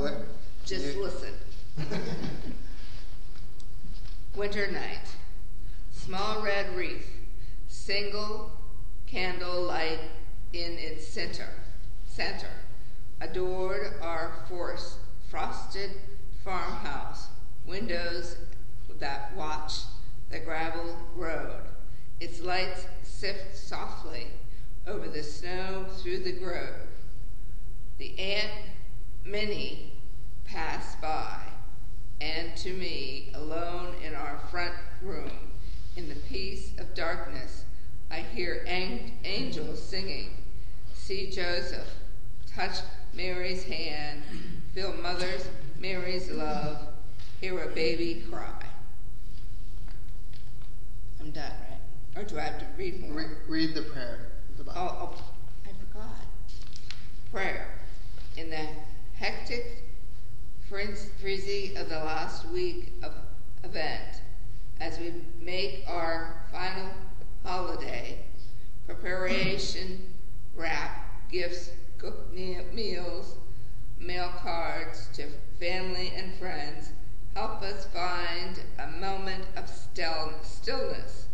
not the good readers, though. What? Just listen. Winter night. Small red wreath. Single candle light in its center. Center. Adored our forest, frosted farmhouse. Windows that watch the gravel road. Its lights sift softly over the snow through the grove. The Aunt Minnie passed by, and to me, alone in our front room, in the peace of darkness, I hear ang- angels singing. See Joseph, touch Mary's hand, feel Mother's Mary's love, hear a baby cry. I'm done, right? Or do I have to read more? Re- read the prayer. of the Bible. Oh, oh, I forgot. Prayer. In the hectic frenz- frenzy of the last week of Advent, as we make our final holiday preparation, wrap, gifts, cook meals, mail cards to family and friends, help us find a moment of still- stillness.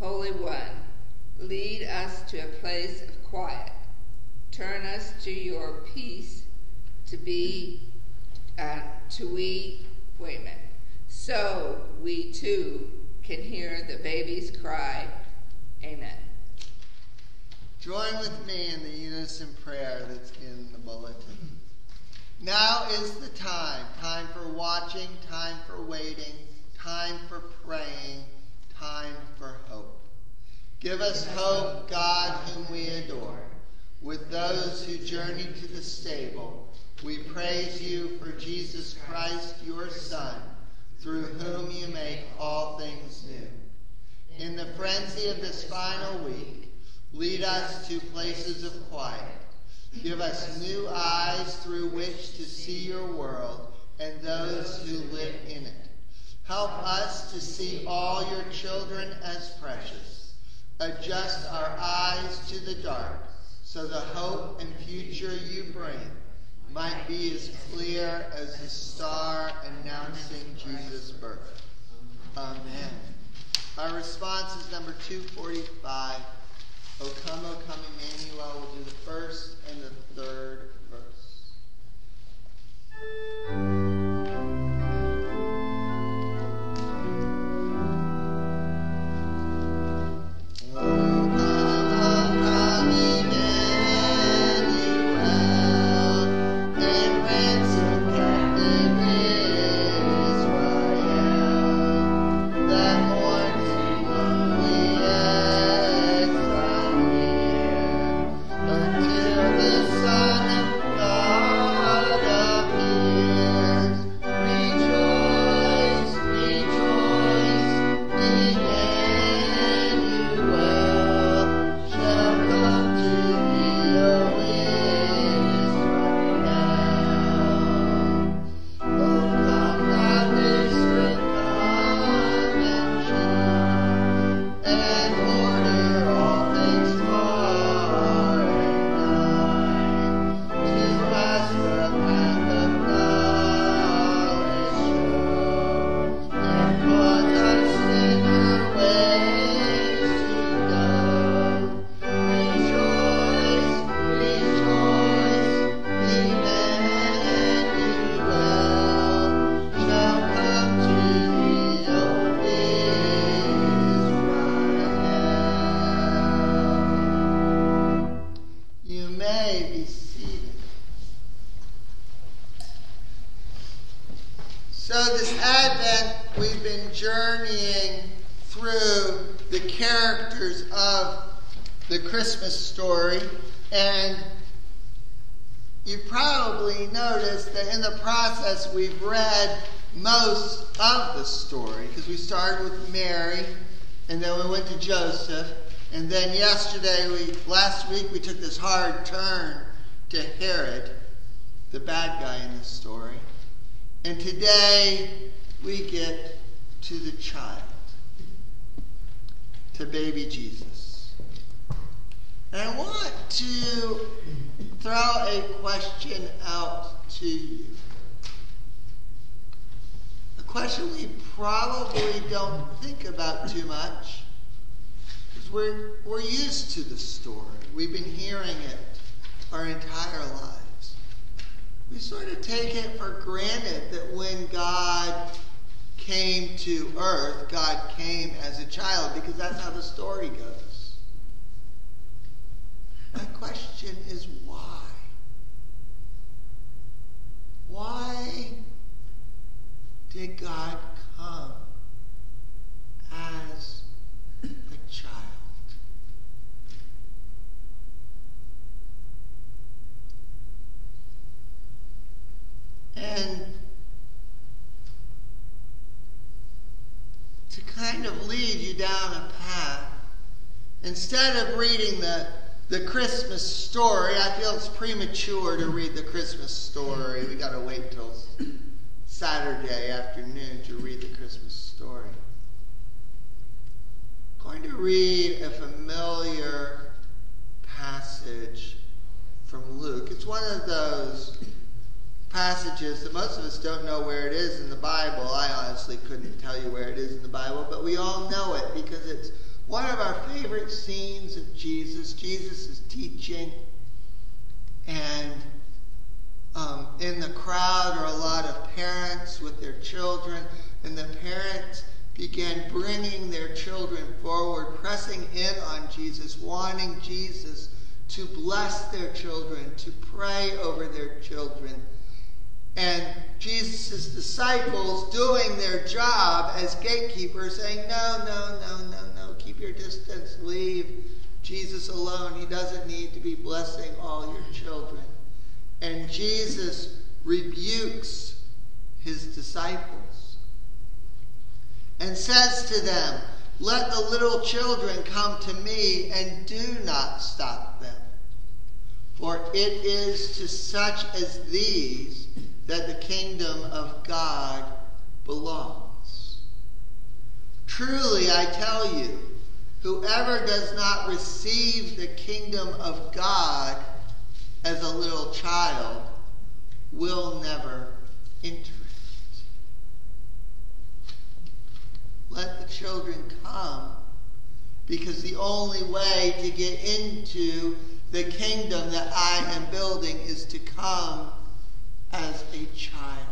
Holy One, lead us to a place of quiet. Turn us to your peace to be, uh, to we, wait a minute, so we too can hear the baby's cry. Amen. Join with me in the unison prayer that's in the bulletin. Now is the time. Time for watching, time for waiting, time for praying, time for hope. Give us hope, God, whom we adore. With those who journey to the stable, we praise you for Jesus Christ, your Son, through whom you make all things new. In the frenzy of this final week, lead us to places of quiet. Give us new eyes through which to see your world and those who live in it. Help us to see all your children as precious. Adjust our eyes to the dark so the hope and future you bring might be as clear as the star announcing Jesus' birth. Amen. Our response is number 245. O come, O come, Emmanuel. We'll do the first and the third verse. Mary, and then we went to Joseph, and then yesterday, we last week, we took this hard turn to Herod, the bad guy in this story. And today we get to the child, to baby Jesus. And I want to throw a question out to you. Question we probably don't think about too much because we're, we're used to the story. We've been hearing it our entire lives. We sort of take it for granted that when God came to earth, God came as a child because that's how the story goes. My question is why? Why did God come as a child? And to kind of lead you down a path, instead of reading the, the Christmas story, I feel it's premature to read the Christmas story. We got to wait till Saturday afternoon to read the Christmas story. I'm going to read a familiar passage from Luke. It's one of those passages that most of us don't know where it is in the Bible. I honestly couldn't tell you where it is in the Bible, but we all know it because it's one of our favorite scenes of Jesus. Jesus is teaching, and um, in the crowd are a lot of parents with their children, and the parents began bringing their children forward, pressing in on Jesus, wanting Jesus to bless their children, to pray over their children and Jesus' disciples doing their job as gatekeepers, saying, No, no, no, no, no, keep your distance, leave Jesus alone. He doesn't need to be blessing all your children. And Jesus rebukes his disciples and says to them, Let the little children come to me and do not stop them. For it is to such as these that the kingdom of God belongs. Truly, I tell you, whoever does not receive the kingdom of God as a little child will never enter. Let the children come because the only way to get into the kingdom that I am building is to come as a child.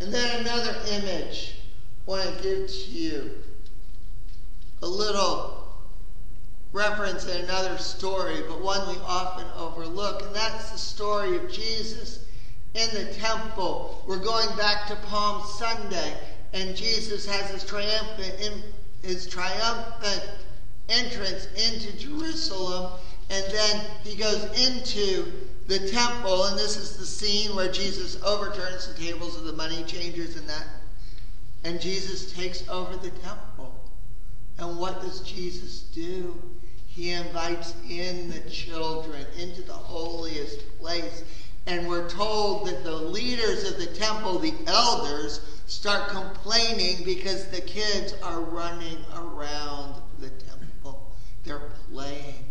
And then another image I want to give to you. A little reference in another story, but one we often overlook, and that's the story of Jesus in the temple. We're going back to Palm Sunday, and Jesus has his triumphant his triumphant entrance into Jerusalem, and then he goes into the temple, and this is the scene where Jesus overturns the tables of the money changers and that. And Jesus takes over the temple. And what does Jesus do? He invites in the children into the holiest place. And we're told that the leaders of the temple, the elders, start complaining because the kids are running around the temple. They're playing,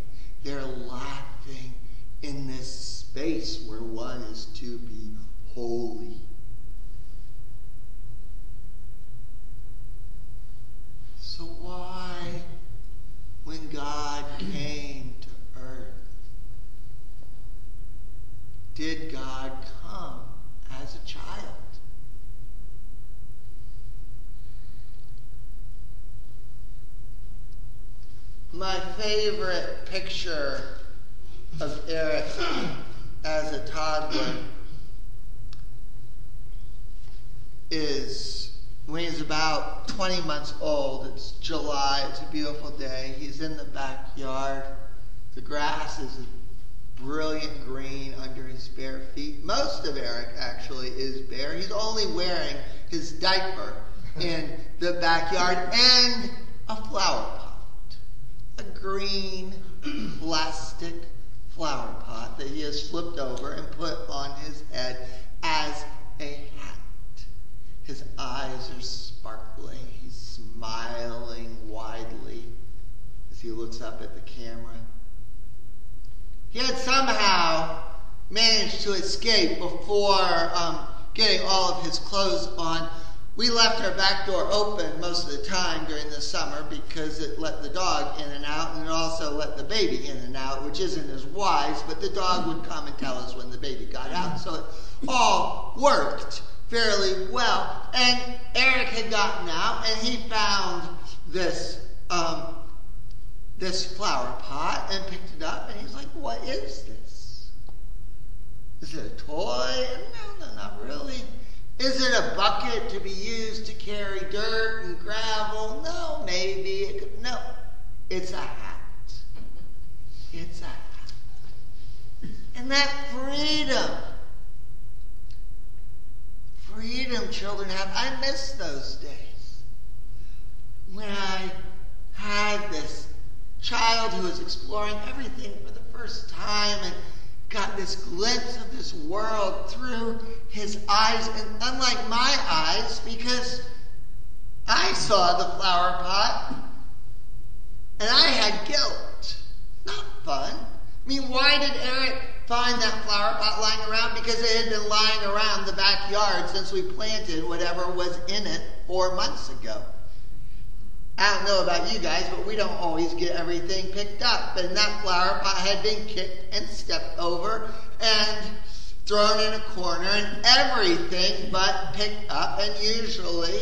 they're laughing in this space where one is to be holy. So, why, when God came to earth, did God come as a child? My favorite picture of Eric as a toddler is when he's about 20 months old. It's July, it's a beautiful day. He's in the backyard. The grass is brilliant green under his bare feet. Most of Eric actually is bare. He's only wearing his diaper in the backyard and a flower pot. A green plastic flower pot that he has flipped over and put on his head as. His eyes are sparkling. He's smiling widely as he looks up at the camera. He had somehow managed to escape before um, getting all of his clothes on. We left our back door open most of the time during the summer because it let the dog in and out and it also let the baby in and out, which isn't as wise, but the dog would come and tell us when the baby got out. So it all worked fairly well. And Eric had gotten out and he found this um, this flower pot and picked it up and he's like, What is this? Is it a toy? No, no, not really. Is it a bucket to be used to carry dirt and gravel? No, maybe. It could, no, it's a hat. It's a hat. And that freedom, freedom children have, I miss those days when I had this child who was exploring everything for the first time and got this glimpse of this world through his eyes, and unlike my eyes, because I saw the flower pot and I had guilt. Not fun. I mean, why did Eric find that flower pot lying around? Because it had been lying around the backyard since we planted whatever was in it four months ago. I don't know about you guys, but we don't always get everything picked up. And that flower pot had been kicked and stepped over and thrown in a corner and everything but picked up. And usually,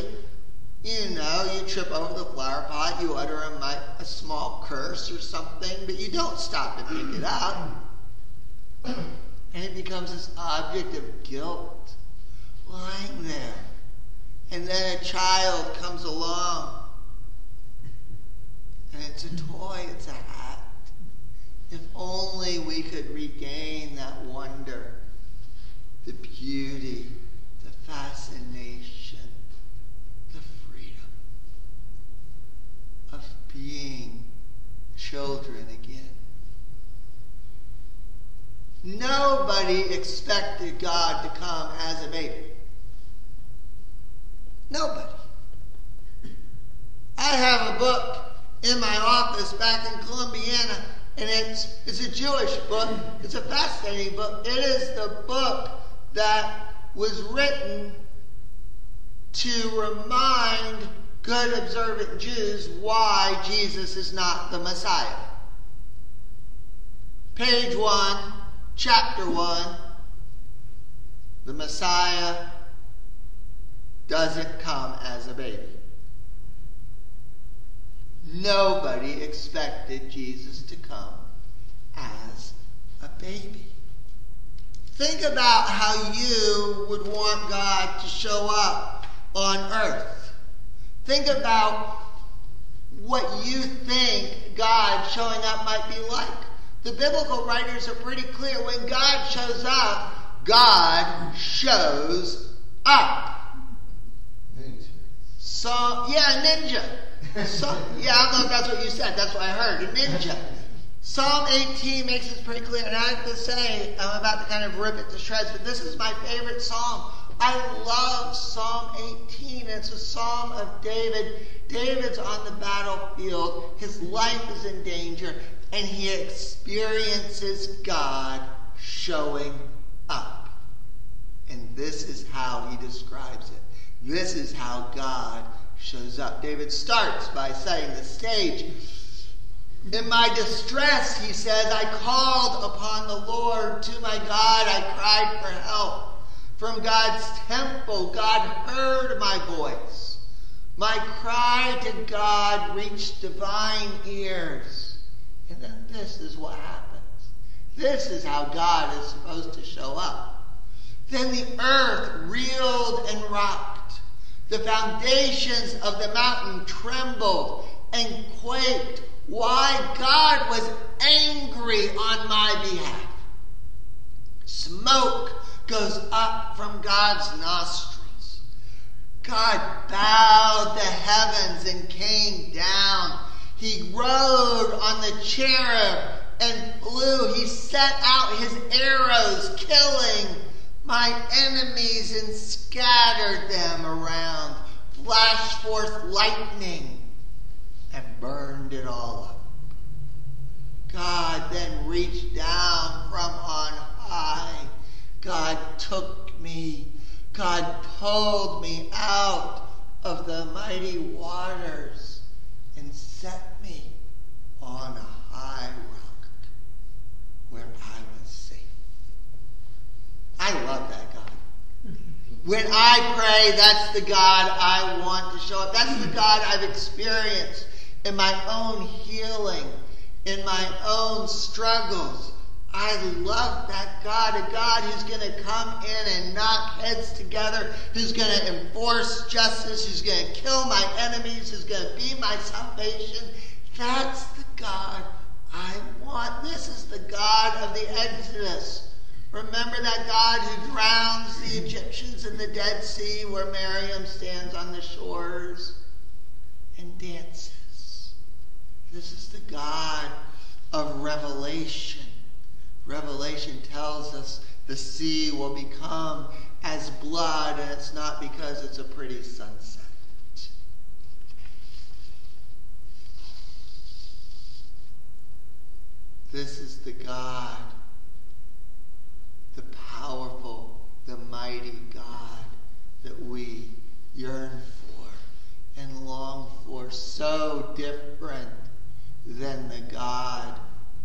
you know, you trip over the flower pot, you utter a, a small curse or something, but you don't stop and pick it up. And it becomes this object of guilt lying there. And then a child comes along and it's a toy, it's a hat. If only we could regain that wonder, the beauty, the fascination, the freedom of being children again. Nobody expected God to come as a baby. Nobody. I have a book in my office back in Columbiana, and it's, it's a Jewish book. It's a fascinating book. It is the book that was written to remind good observant Jews why Jesus is not the Messiah. Page 1, chapter 1, the Messiah doesn't come as a baby. Nobody expected Jesus to come as a baby. Think about how you would want God to show up on earth. Think about what you think God showing up might be like. The biblical writers are pretty clear. When God shows up, God shows up. Ninja. So, yeah, ninja. So, yeah, I don't know if that's what you said. That's what I heard. A ninja. Psalm 18 makes this pretty clear, and I have to say, I'm about to kind of rip it to shreds, but this is my favorite psalm. I love Psalm 18. It's a psalm of David. David's on the battlefield. His life is in danger, and he experiences God showing up. And this is how he describes it. This is how God shows up. David starts by setting the stage. In my distress, he says, I called upon the Lord. To my God, I cried for help. From God's temple, God heard my voice. My cry to God reached divine ears. This is what happens. This is how God is supposed to show up. Then the earth reeled and rocked. The foundations of the mountain trembled and quaked. Why? God was angry on my behalf. Smoke goes up from God's nostrils. God bowed the heavens and came down. He rode on the cherub and flew. He set out his arrows, killing my enemies and scattered them around, flashed forth lightning and burned it all up. God then reached down from on high. God took me. God pulled me out of the mighty waters and set me on a high rock where I was safe. I love that God. When I pray, that's the God I want to show up. That's the God I've experienced in my own healing, in my own struggles. I love that God, a God who's going to come in and knock heads together, who's going to enforce justice, who's going to kill my enemies, who's going to be my salvation. That's the God I want. This is the God of the Exodus. Remember that God who drowns the Egyptians in the Dead Sea where Miriam stands on the shores and dances. This is the God of revelation. Revelation tells us the sea will become as blood, and it's not because it's a pretty sunset. This is the God, the powerful, the mighty God that we yearn for and long for. So different than the God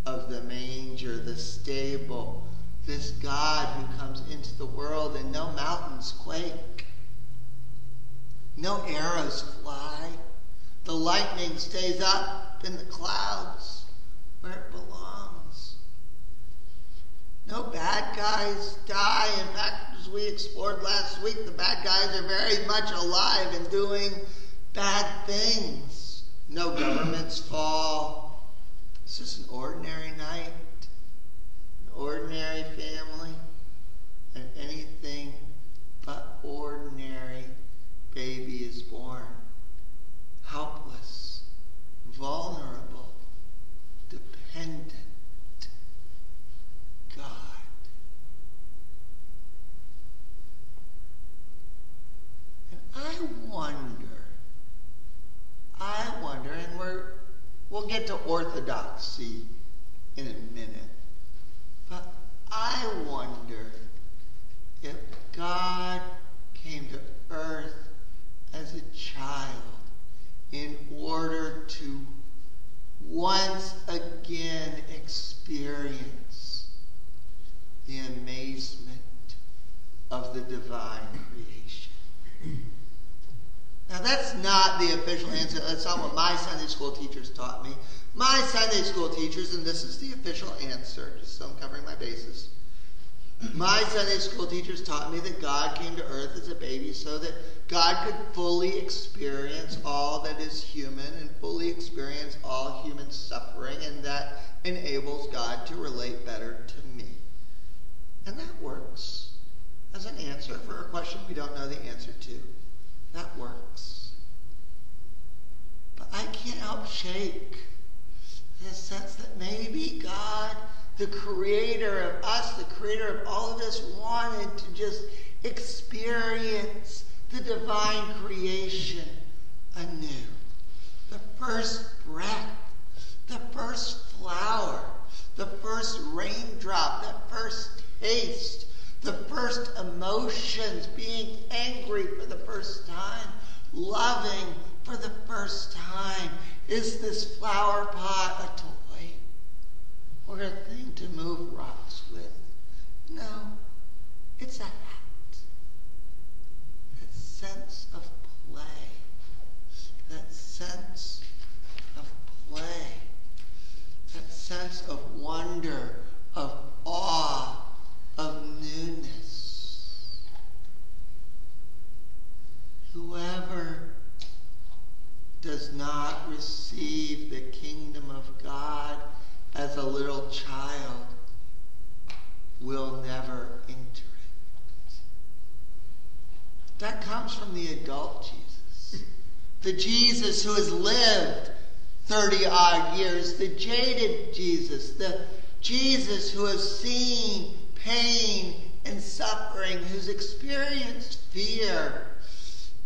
of the manger, the stable. This God who comes into the world and no mountains quake, no arrows fly. The lightning stays up in the clouds where it belongs. No bad guys die. In fact, as we explored last week, the bad guys are very much alive and doing bad things. No governments fall. It's just an ordinary night, an ordinary family, and anything but ordinary baby is born. Helpless, vulnerable, dependent. God. And I wonder, I wonder, and we're we'll get to orthodoxy in a minute, but I wonder if God came to earth as a child in order to once again experience the amazement of the divine creation. Now, that's not the official answer. That's not what my Sunday school teachers taught me. My Sunday school teachers, and this is the official answer, just so I'm covering my bases. My Sunday school teachers taught me that God came to earth as a baby so that God could fully experience all that is human and fully experience all human suffering, and that enables God to relate better to me. And that works as an answer for a question we don't know the answer to. That works. But I can't help shake the sense that maybe God the creator of us, the creator of all of us, wanted to just experience the divine creation anew. The first breath, the first flower, the first raindrop, the first taste, the first emotions, being angry for the first time, loving for the first time. Is this flower pot a toy? Or a thing to move rocks with. No, it's a hat. That sense of play, that sense of play, that sense of wonder, of awe, of newness. Whoever does not receive the kingdom of God a little child will never enter it. That comes from the adult Jesus. The Jesus who has lived 30 odd years, the jaded Jesus, the Jesus who has seen pain and suffering, who's experienced fear,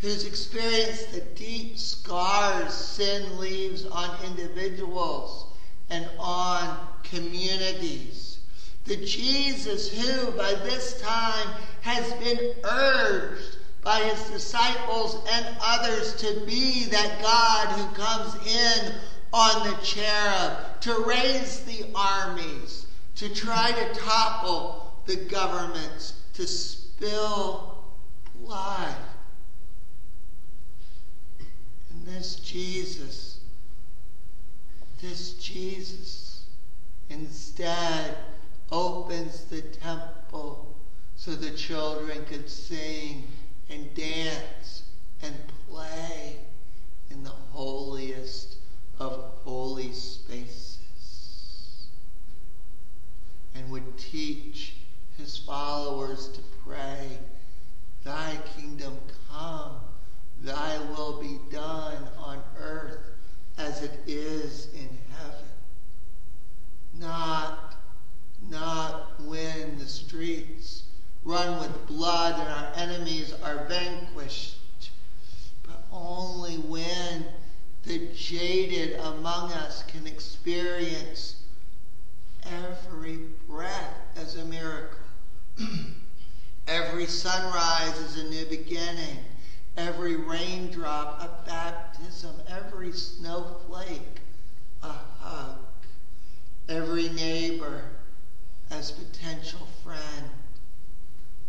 who's experienced the deep scars sin leaves on individuals and on communities. The Jesus who, by this time, has been urged by his disciples and others to be that God who comes in on the cherub, to raise the armies, to try to topple the governments, to spill blood. And this Jesus, this Jesus, instead opens the temple so the children could sing and dance and play in the holiest of holy spaces and would teach his followers to pray, Thy kingdom come, thy will be done on earth as it is in heaven. Not, not when the streets run with blood and our enemies are vanquished, but only when the jaded among us can experience every breath as a miracle. every sunrise is a new beginning. Every raindrop a baptism. Every snowflake a hug. Every neighbor as potential friend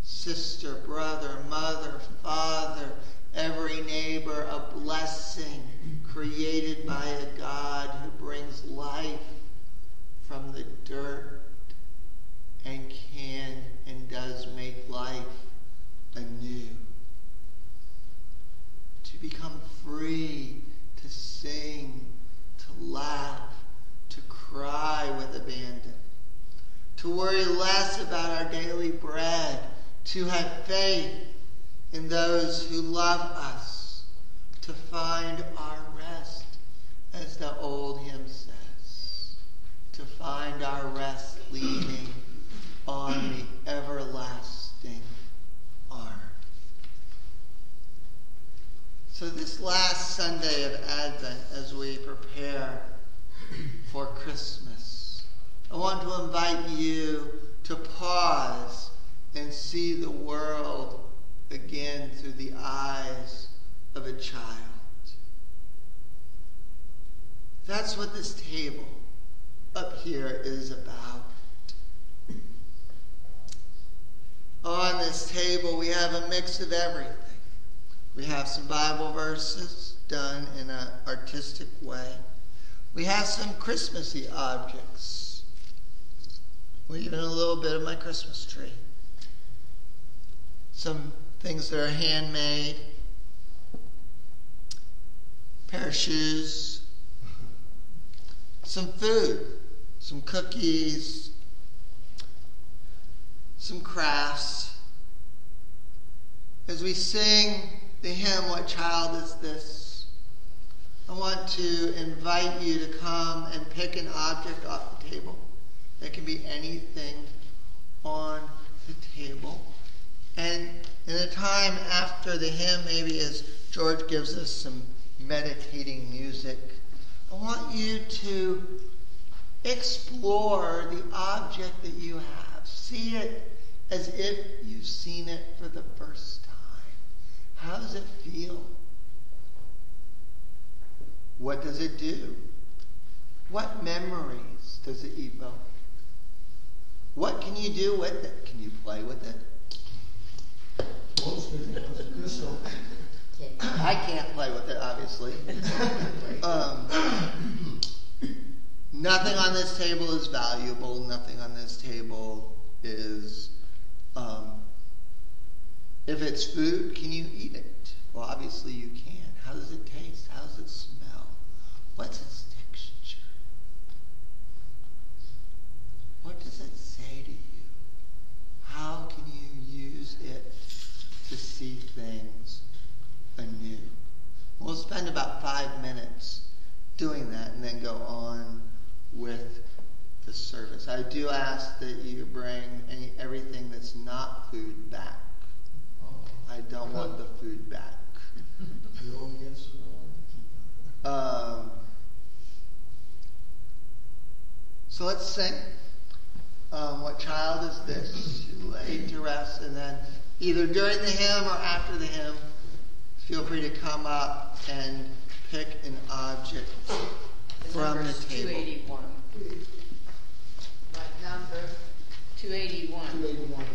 sister, brother, mother, father, every neighbor a blessing created by a God who brings life from the dirt and can and does make life anew. To become free, to sing, to laugh, to cry with abandon, to worry less about our daily bread to have faith in those who love us, to find our rest, as the old hymn says, to find our rest leaning on the everlasting arm. So, last Sunday of Advent, as we prepare for Christmas, I want to invite you to pause and see the world again through the eyes of a child. That's what this table up here is about. On this table, we have a mix of everything. We have some Bible verses done in an artistic way. We have some Christmassy objects. We even a little bit of my Christmas tree some things that are handmade, pair of shoes, some food, some cookies, some crafts. As we sing the hymn, What Child Is This? I want to invite you to come and pick an object off the table. It can be anything on the table. And in the time after the hymn, maybe as George gives us some meditating music, I want you to explore the object that you have. See it as if you've seen it for the first time. How does it feel? What does it do? What memories does it evoke? What can you do with it? Can you play with it? I can't play with it, obviously. Um, nothing on this table is valuable. Nothing on this table is. Um, if it's food, can you eat it? Well, obviously you can. How does it taste? How does it smell? What's its texture? What does it say to you? How can you use it to see things anew. We'll spend about five minutes doing that and then go on with the service. I do ask that you bring any, everything that's not food back. I don't want the food back. um, so let's sing. Um, what child is this? You lay to rest, and then either during the hymn or after the hymn, feel free to come up and pick an object from the table. 281. What number? 281. 281.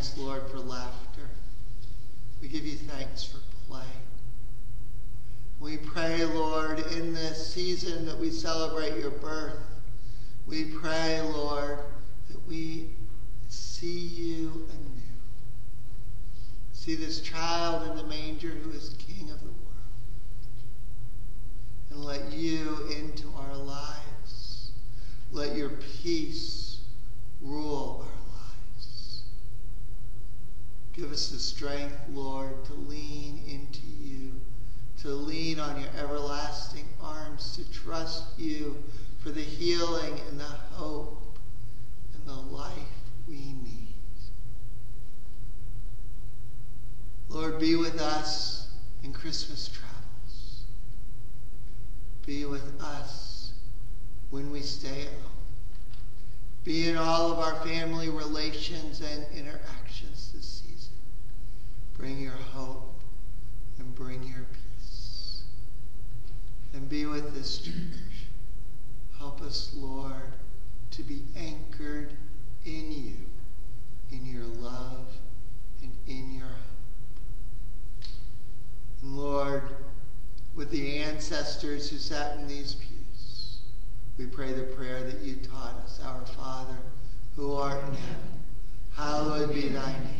Thanks, Lord, for laughter. We give you thanks for play. We pray, Lord, in this season that we celebrate your birth, we pray, Lord, that we see you anew. See this child in the manger who is King of the world. And let you into our lives. Let your peace rule. Give us the strength, Lord, to lean into you, to lean on your everlasting arms, to trust you for the healing and the hope and the life we need. Lord, be with us in Christmas travels. Be with us when we stay home. Be in all of our family relations and interactions. Bring your hope and bring your peace. And be with this church. Help us, Lord, to be anchored in you, in your love, and in your hope. And Lord, with the ancestors who sat in these pews, we pray the prayer that you taught us, Our Father, who art in heaven, hallowed be thy name.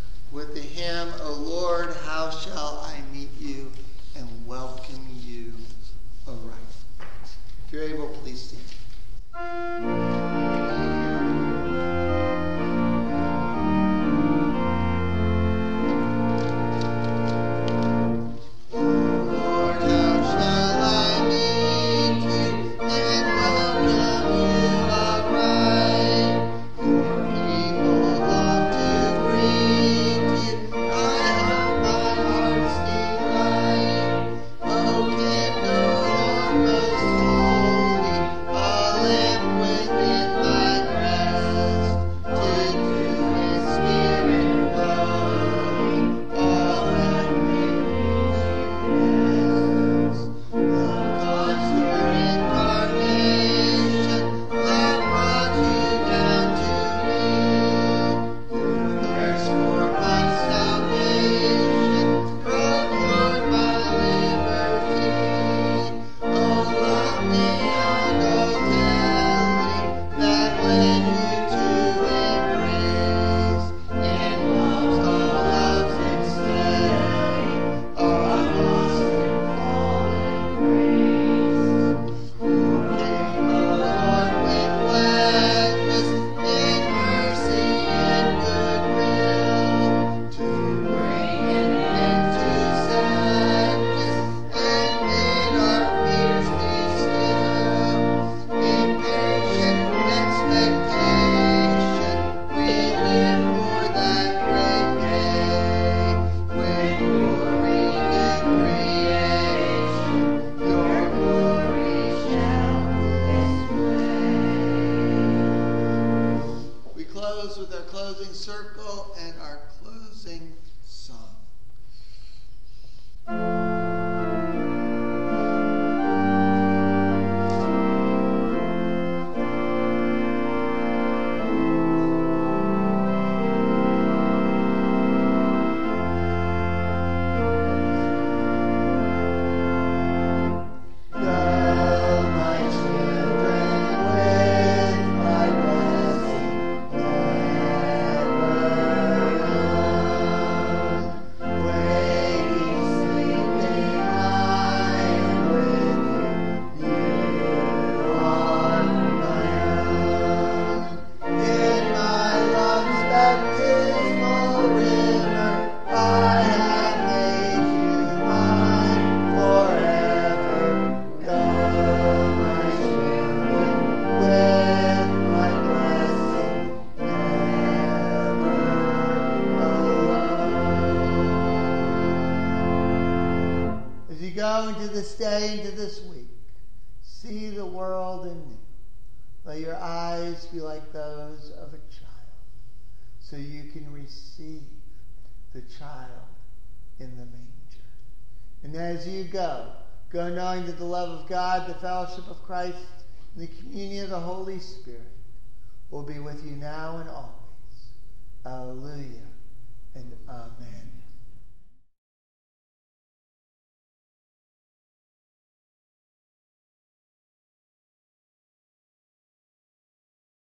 with the hymn, O Lord, how shall I meet you and welcome you aright. If you're able, please stand. God, the fellowship of Christ, and the communion of the Holy Spirit will be with you now